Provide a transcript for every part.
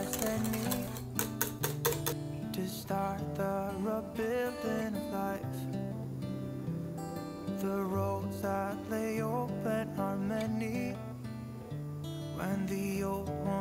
less than me To start the rebuilding of life. The roads that lay open are many. When the old ones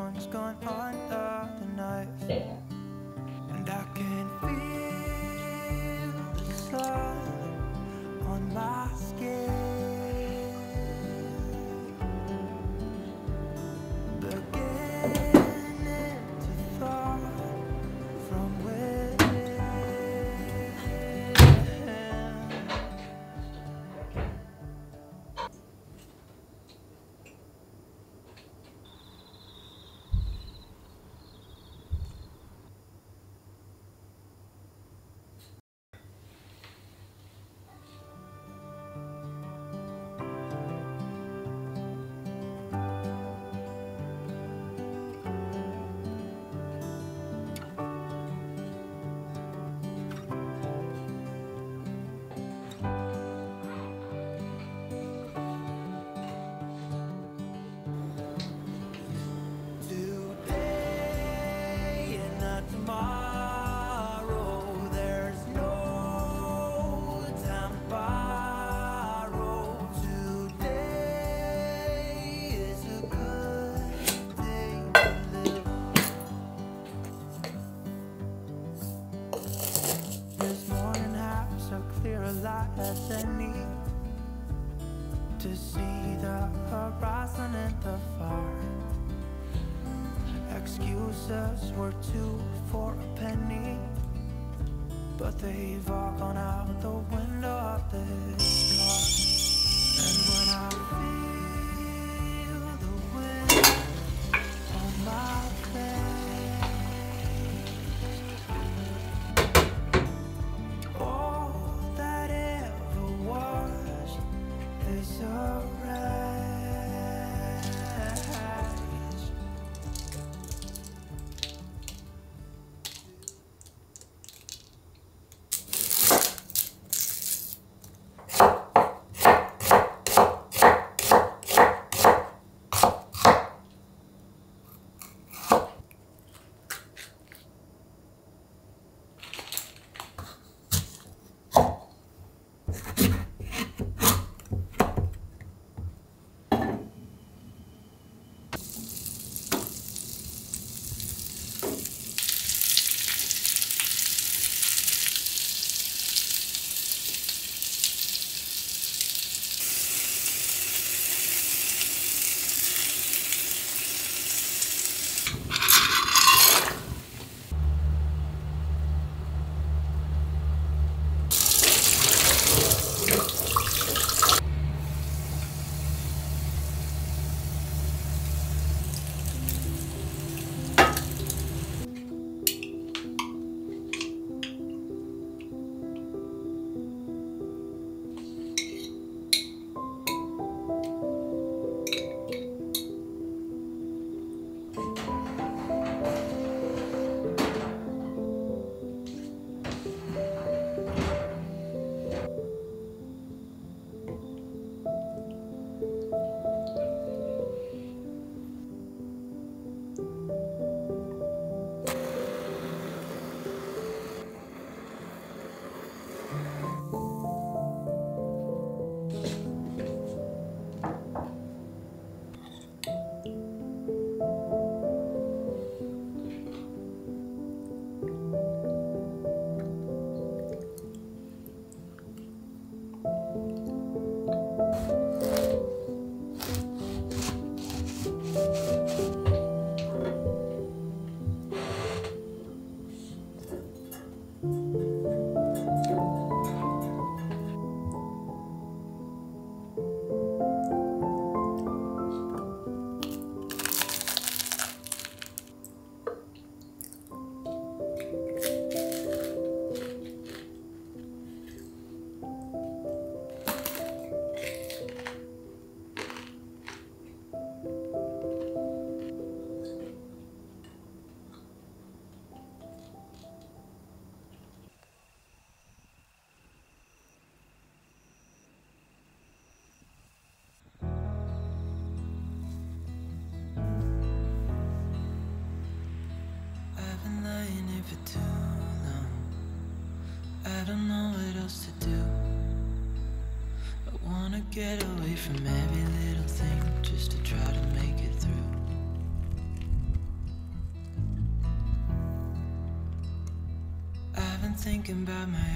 thinking about my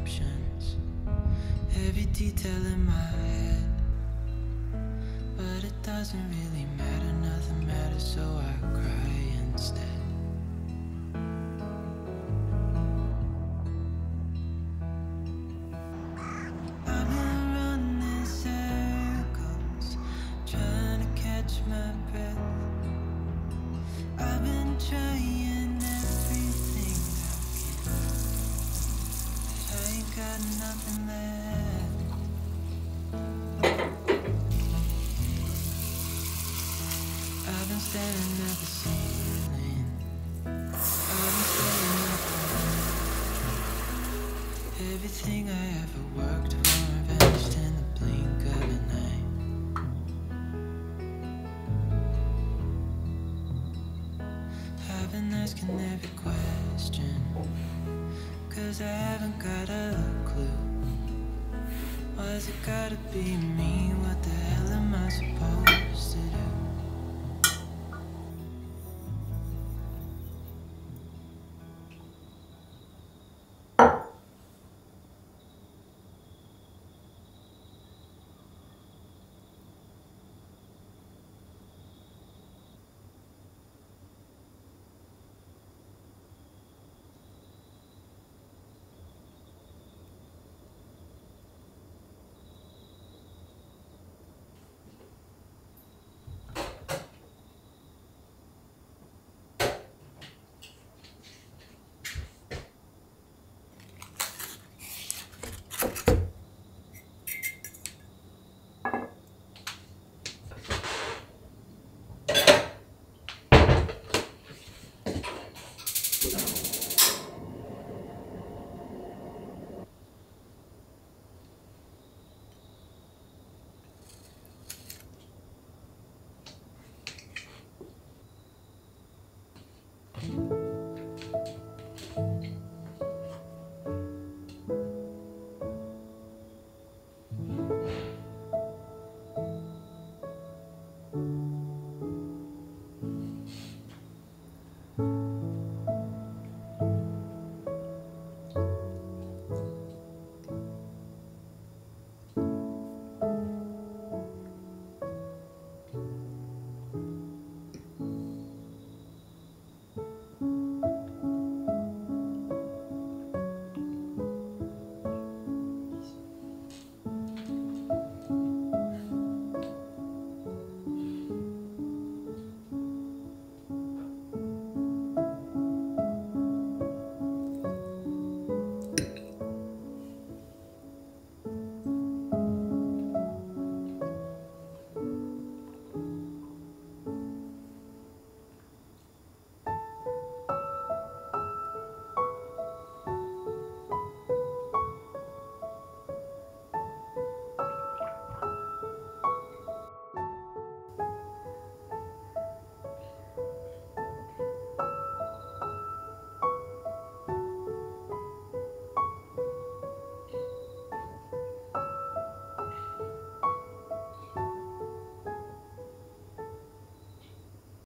options, every detail in my head. But it doesn't really matter, nothing matters, so I cry every question, cause I haven't got a clue. Why's it gotta be me? What the hell am I supposed to do?